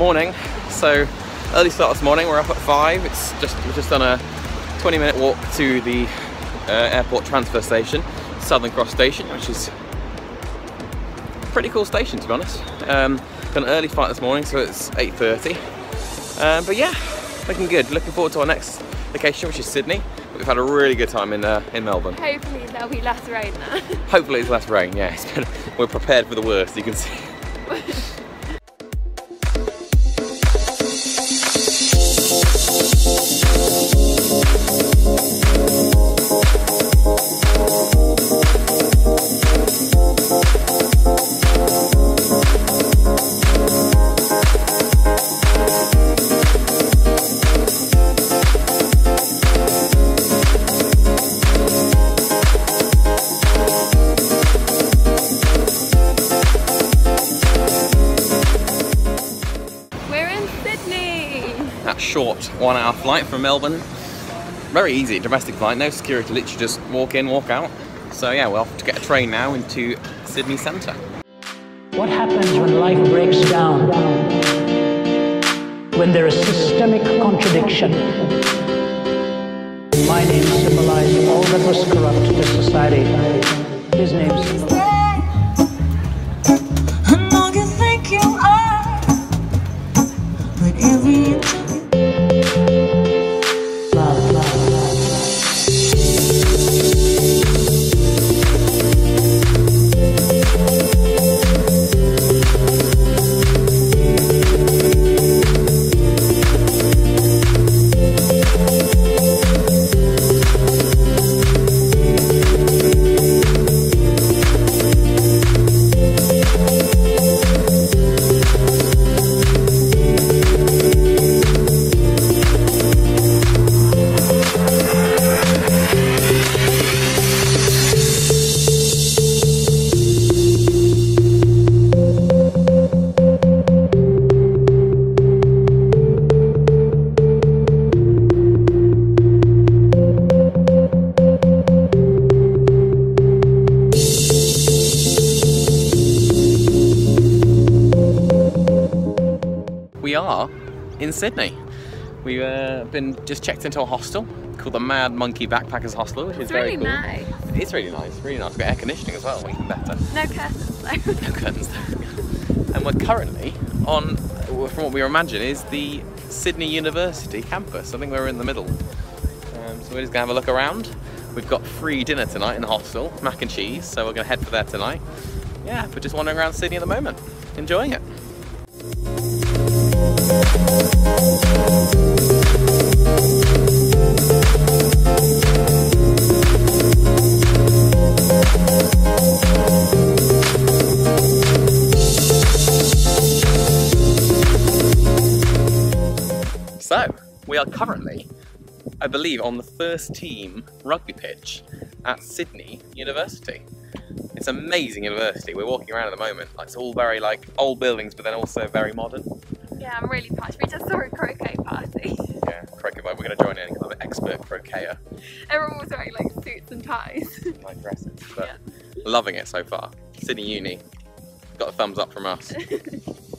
Morning. So early start this morning. We're up at five. It's just we've just done a 20 minute walk to the uh, airport transfer station, Southern Cross Station, which is a pretty cool station to be honest. Um, got an early flight this morning, so it's 8:30. Um, but yeah, looking good. Looking forward to our next location, which is Sydney. We've had a really good time in uh, in Melbourne. Hopefully there'll be less rain there. Hopefully it's less rain. Yeah, been, we're prepared for the worst. You can see. That short one hour flight from Melbourne. Very easy, domestic flight, no security, literally just walk in, walk out. So yeah, we'll have to get a train now into Sydney Centre. What happens when life breaks down? When there is systemic contradiction? My name symbolized all that was corrupt to society. His name symbolized. Are in Sydney. We've uh, been just checked into a hostel called the Mad Monkey Backpackers Hostel, which is It's very really cool. nice. It's really nice, really nice. We've got air conditioning as well, even better. No curtains though. No curtains there. And we're currently on, from what we imagine, is the Sydney University campus. I think we're in the middle. Um, so we're just gonna have a look around. We've got free dinner tonight in the hostel, mac and cheese, so we're gonna head for there tonight. Yeah, we're just wandering around Sydney at the moment, enjoying it. So, we are currently, I believe, on the first team rugby pitch at Sydney University. It's an amazing university. We're walking around at the moment. It's all very like old buildings, but then also very modern. Yeah, I'm really pumped. We just saw a croquet party. Yeah, croquet. We're going to join in because I'm an expert croqueter. Everyone was wearing like suits and ties. Like dresses, but loving it so far. Sydney Uni got a thumbs up from us.